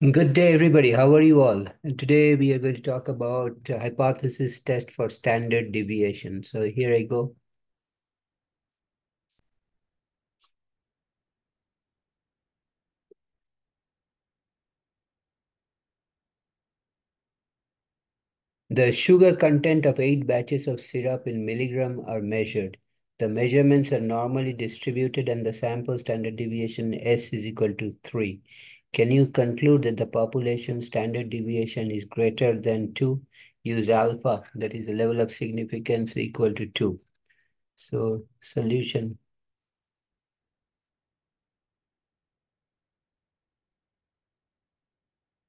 Good day, everybody. How are you all? And today we are going to talk about hypothesis test for standard deviation. So here I go. The sugar content of eight batches of syrup in milligram are measured. The measurements are normally distributed and the sample standard deviation S is equal to 3. Can you conclude that the population standard deviation is greater than 2? Use alpha, that is the level of significance equal to 2. So solution.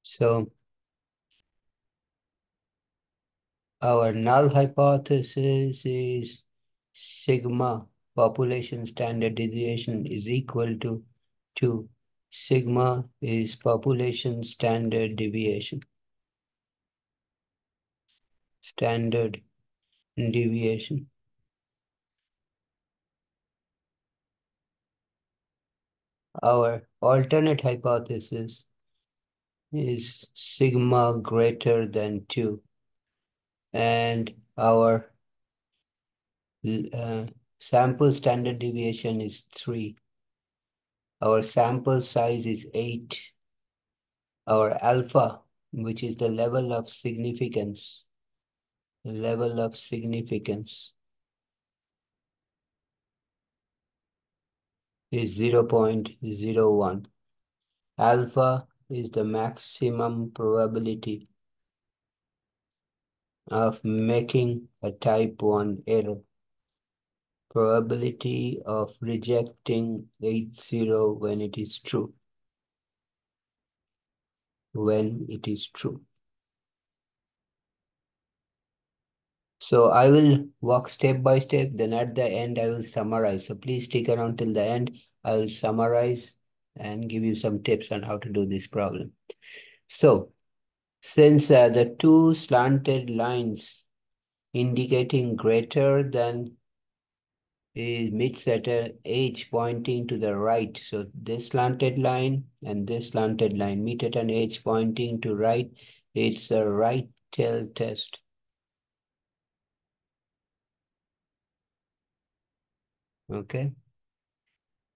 So our null hypothesis is sigma population standard deviation is equal to 2. Sigma is population standard deviation. Standard deviation. Our alternate hypothesis is sigma greater than 2 and our uh, sample standard deviation is 3. Our sample size is 8. Our alpha, which is the level of significance, level of significance is 0 0.01. Alpha is the maximum probability of making a type 1 error. Probability of rejecting H0 when it is true. When it is true. So I will walk step by step, then at the end I will summarize. So please stick around till the end. I will summarize and give you some tips on how to do this problem. So since uh, the two slanted lines indicating greater than is a edge pointing to the right. So this slanted line and this slanted line meet at an edge pointing to right. It's a right tail test. Okay.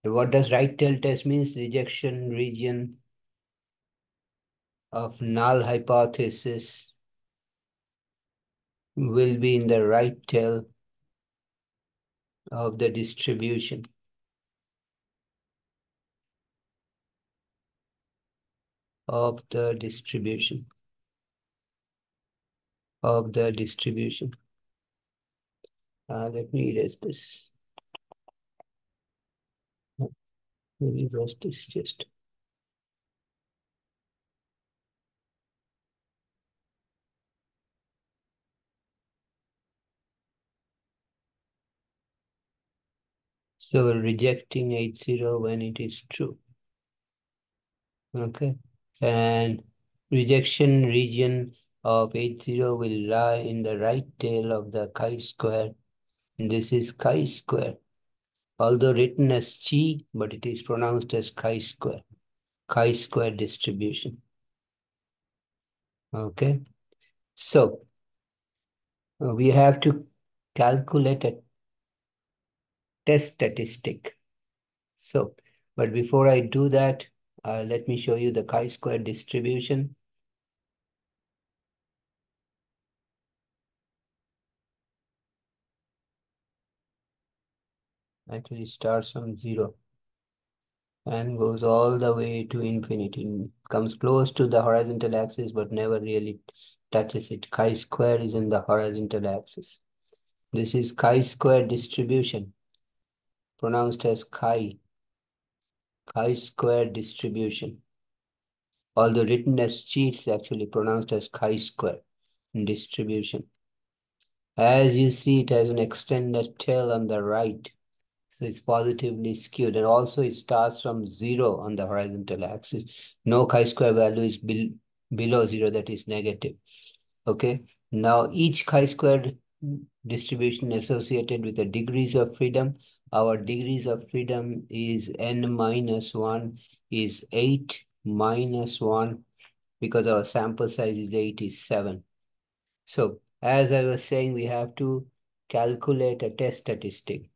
What does right tail test means? Rejection region of null hypothesis will be in the right tail of the distribution. of the distribution of the distribution. Uh, let me erase this. Maybe erase this just. So rejecting H0 when it is true. Okay. And rejection region of H0 will lie in the right tail of the chi-square. This is chi-square. Although written as chi, but it is pronounced as chi-square. Chi-square distribution. Okay. So uh, we have to calculate a test statistic. So, but before I do that, uh, let me show you the chi-square distribution. Actually starts from zero and goes all the way to infinity. Comes close to the horizontal axis, but never really touches it. Chi-square is in the horizontal axis. This is chi-square distribution, pronounced as chi chi-square distribution. Although written as chi, it's actually pronounced as chi-square distribution. As you see, it has an extended tail on the right. So it's positively skewed. And also it starts from zero on the horizontal axis. No chi-square value is be below zero, that is negative. Okay. Now each chi-square distribution associated with the degrees of freedom our degrees of freedom is n minus 1 is 8 minus 1 because our sample size is 87. So as I was saying, we have to calculate a test statistic.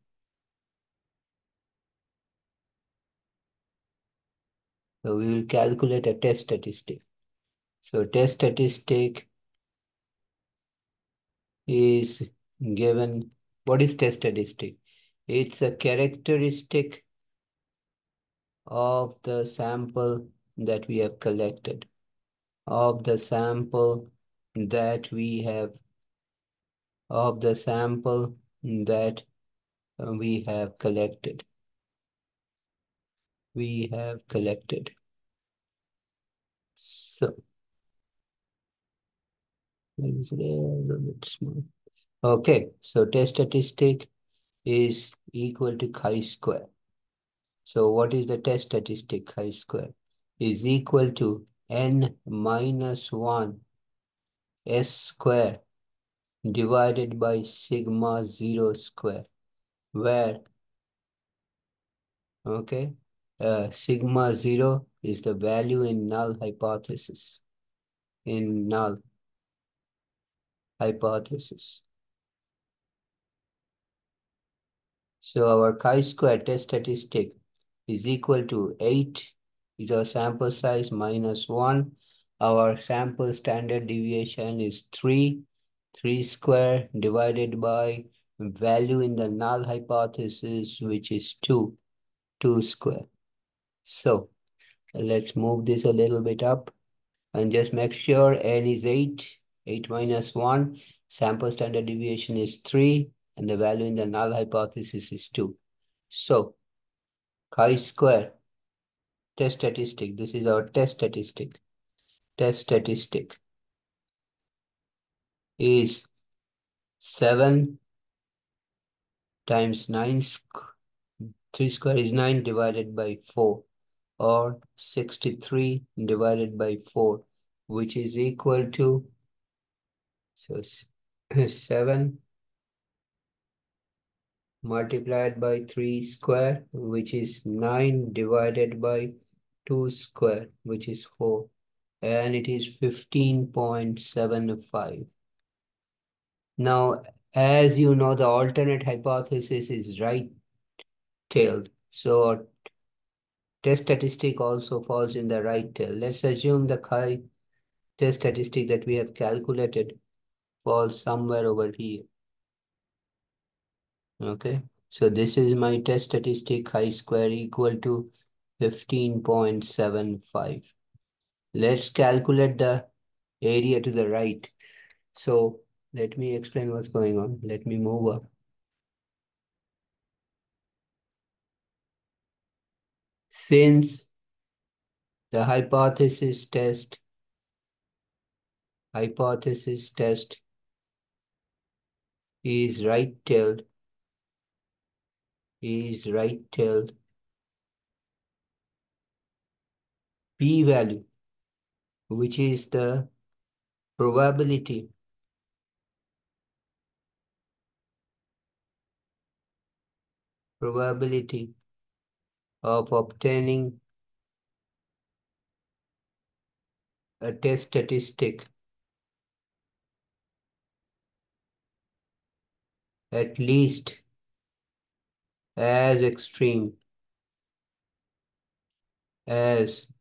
So we will calculate a test statistic. So test statistic is given, what is test statistic? It's a characteristic of the sample that we have collected, of the sample that we have, of the sample that uh, we have collected. We have collected. So, Okay, so test statistic is equal to chi-square. So what is the test statistic chi-square? Is equal to n minus 1 s square divided by sigma 0 square, where, okay, uh, sigma 0 is the value in null hypothesis, in null hypothesis. So our chi-square test statistic is equal to 8 is our sample size minus 1. Our sample standard deviation is 3. 3 square divided by value in the null hypothesis, which is 2. 2 square. So let's move this a little bit up and just make sure n is 8. 8 minus 1. Sample standard deviation is 3 and the value in the null hypothesis is 2. So chi-square test statistic. This is our test statistic. Test statistic is 7 times 9, 3 square is 9 divided by 4 or 63 divided by 4 which is equal to so 7 multiplied by 3 square, which is 9 divided by 2 square, which is 4. And it is 15.75. Now, as you know, the alternate hypothesis is right-tailed. So test statistic also falls in the right tail. Let's assume the chi test statistic that we have calculated falls somewhere over here. Okay, so this is my test statistic chi-square equal to 15.75. Let's calculate the area to the right. So let me explain what's going on. Let me move up. Since the hypothesis test, hypothesis test is right-tailed, is right-tailed p-value, which is the probability probability of obtaining a test statistic at least as extreme as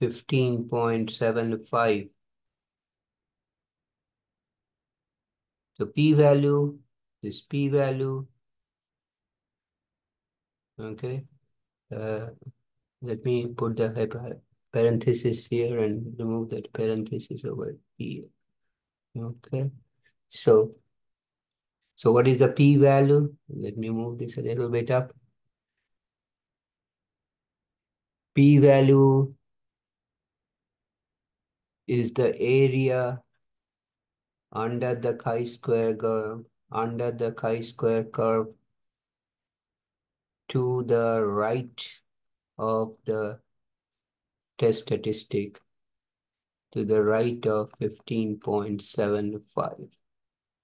15.75. So p-value, this p-value, okay. Uh, let me put the parenthesis here and remove that parenthesis over here. Okay. So so what is the p-value? Let me move this a little bit up. P-value is the area under the chi-square curve, under the chi-square curve to the right of the test statistic, to the right of 15.75.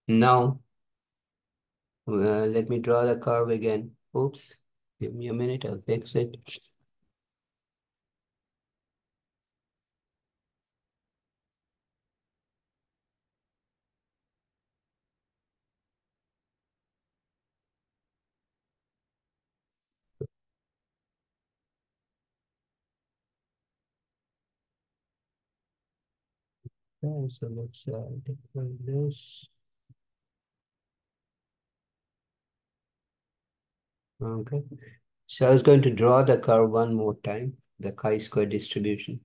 Now, uh, let me draw the curve again. Oops, give me a minute, I'll fix it. Okay, so let's uh, this. Okay. So I was going to draw the curve one more time, the chi-square distribution.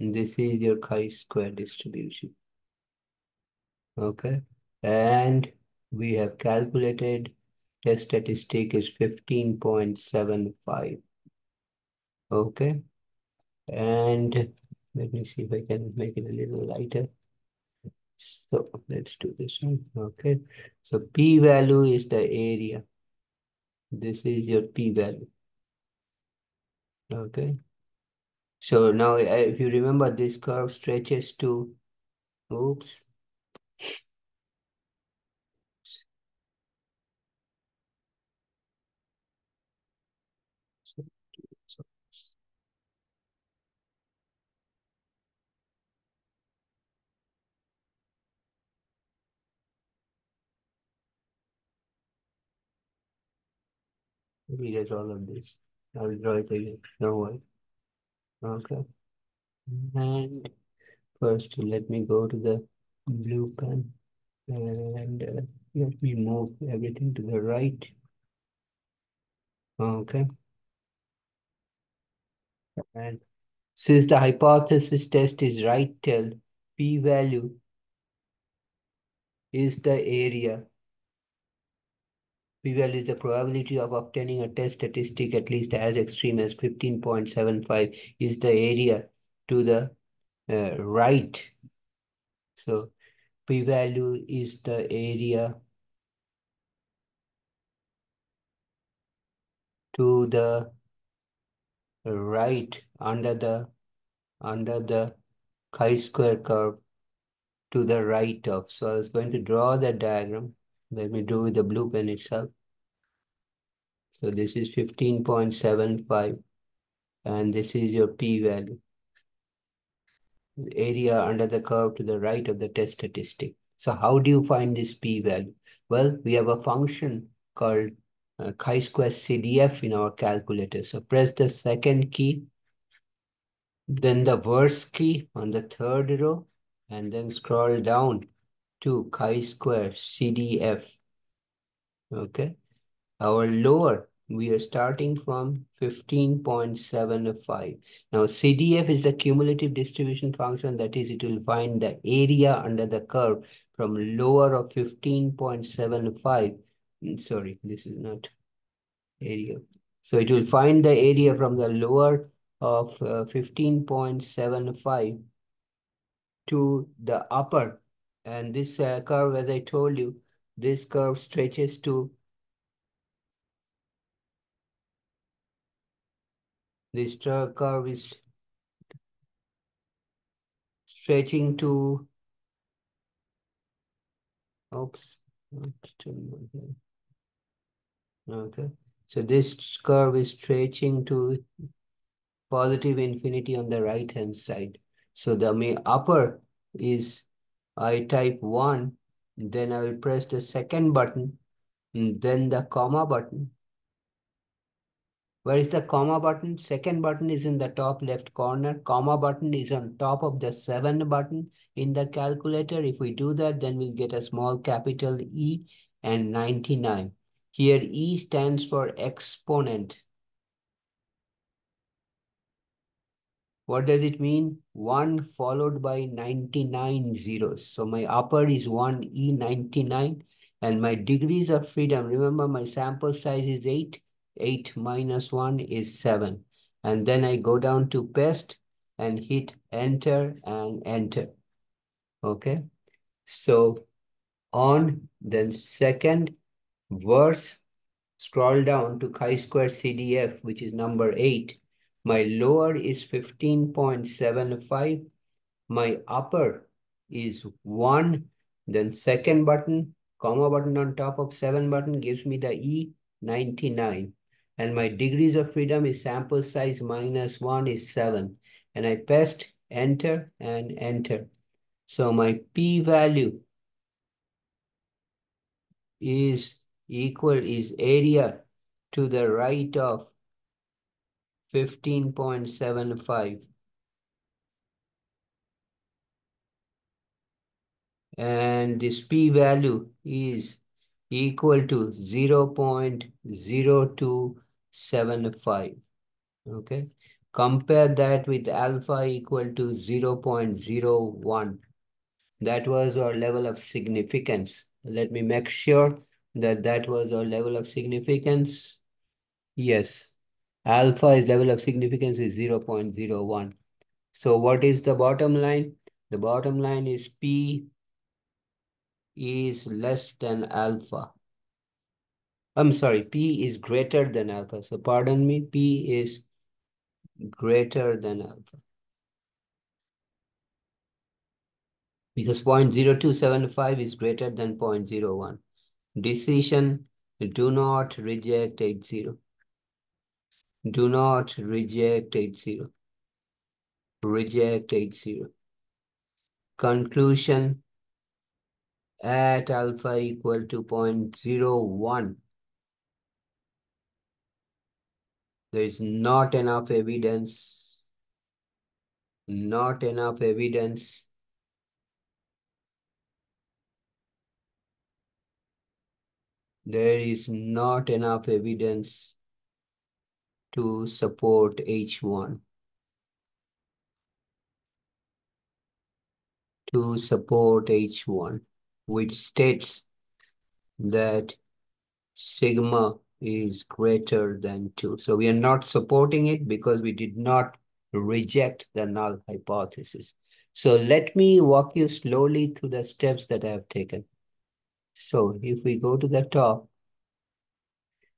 And this is your chi-square distribution. Okay. And we have calculated test statistic is 15.75. Okay. And let me see if I can make it a little lighter. So let's do this one. Okay. So P value is the area. This is your P value. Okay. So now if you remember this curve stretches to, oops. We get all of this. I'll draw it again. No way. Okay. And first, let me go to the blue pen and uh, let me move everything to the right. Okay. And since the hypothesis test is right tell p-value is the area P-value is the probability of obtaining a test statistic at least as extreme as 15.75 is the area to the uh, right. So p-value is the area to the right under the under the chi-square curve to the right of. So I was going to draw the diagram. Let me draw with the blue pen itself. So this is 15.75 and this is your p-value. Area under the curve to the right of the test statistic. So how do you find this p-value? Well, we have a function called uh, chi-square CDF in our calculator. So press the second key, then the VARS key on the third row, and then scroll down to chi-square CDF. Okay. Our lower, we are starting from 15.75. Now, CDF is the cumulative distribution function. That is, it will find the area under the curve from lower of 15.75. Mm, sorry, this is not area. So it will find the area from the lower of uh, 15.75 to the upper. And this uh, curve, as I told you, this curve stretches to this curve is stretching to oops okay. So this curve is stretching to positive infinity on the right hand side. So the upper is I type 1, then I will press the second button, then the comma button. Where is the comma button? Second button is in the top left corner. Comma button is on top of the 7 button in the calculator. If we do that, then we'll get a small capital E and 99. Here E stands for exponent. What does it mean? 1 followed by 99 zeros. So my upper is 1E99 and my degrees of freedom, remember my sample size is 8. 8 minus 1 is 7. And then I go down to paste and hit enter and enter. Okay. So on then second VARS, scroll down to chi-square CDF, which is number 8 my lower is 15.75. My upper is 1. Then second button, comma button on top of 7 button gives me the E99. And my degrees of freedom is sample size minus 1 is 7. And I pressed enter and enter. So my p-value is equal, is area to the right of 15.75. And this p value is equal to 0 0.0275. Okay. Compare that with alpha equal to 0 0.01. That was our level of significance. Let me make sure that that was our level of significance. Yes. Alpha is level of significance is 0 0.01. So what is the bottom line? The bottom line is P is less than alpha. I'm sorry, P is greater than alpha. So pardon me, P is greater than alpha. Because 0.0275 is greater than 0.01. Decision, do not reject H0. Do not reject H0. Reject H0. Conclusion, at alpha equal to 0.01, there is not enough evidence, not enough evidence. There is not enough evidence to support H1. To support H1 which states that sigma is greater than 2. So we are not supporting it because we did not reject the null hypothesis. So let me walk you slowly through the steps that I have taken. So if we go to the top,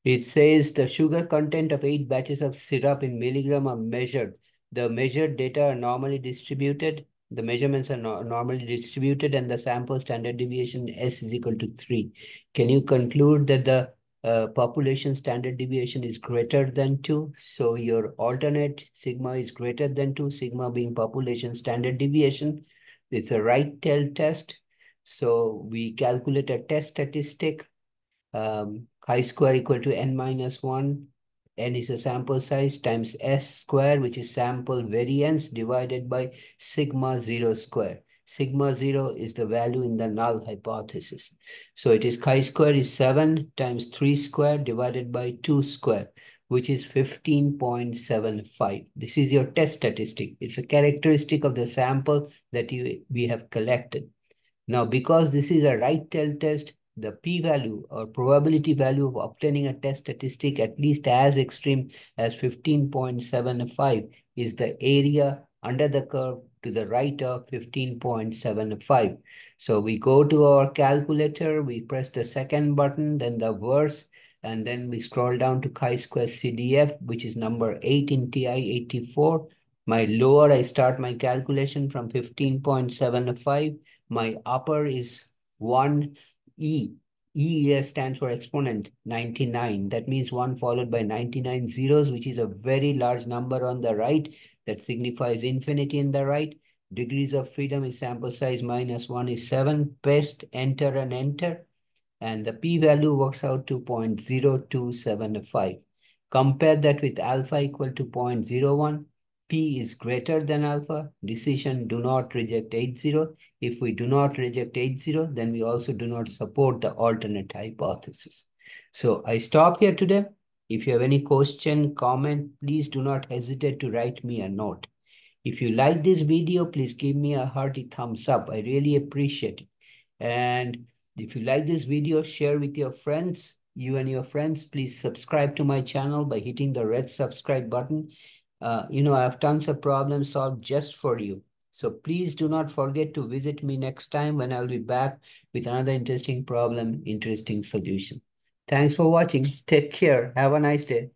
it says the sugar content of eight batches of syrup in milligram are measured. The measured data are normally distributed the measurements are no normally distributed and the sample standard deviation S is equal to 3. Can you conclude that the uh, population standard deviation is greater than 2? So your alternate sigma is greater than 2, sigma being population standard deviation. It's a right tail test. So we calculate a test statistic, um, chi-square equal to n minus 1 n is a sample size times s square, which is sample variance divided by sigma 0 square. Sigma 0 is the value in the null hypothesis. So it is chi-square is 7 times 3 square divided by 2 square, which is 15.75. This is your test statistic. It's a characteristic of the sample that you we have collected. Now, because this is a right tail test, the p-value or probability value of obtaining a test statistic at least as extreme as 15.75 is the area under the curve to the right of 15.75. So we go to our calculator, we press the second button, then the VARS, and then we scroll down to chi-square CDF, which is number 8 in TI-84. My lower, I start my calculation from 15.75. My upper is 1 E. E stands for exponent 99. That means 1 followed by 99 zeros, which is a very large number on the right. That signifies infinity in the right. Degrees of freedom is sample size minus 1 is 7. Paste, enter and enter. And the p-value works out to 0.0275. Compare that with alpha equal to 0.01. P is greater than alpha. Decision do not reject H0. If we do not reject H0, then we also do not support the alternate hypothesis. So I stop here today. If you have any question, comment, please do not hesitate to write me a note. If you like this video, please give me a hearty thumbs up. I really appreciate it. And if you like this video, share with your friends. You and your friends, please subscribe to my channel by hitting the red subscribe button uh, you know, I have tons of problems solved just for you. So please do not forget to visit me next time when I'll be back with another interesting problem, interesting solution. Thanks for watching. Take care. Have a nice day.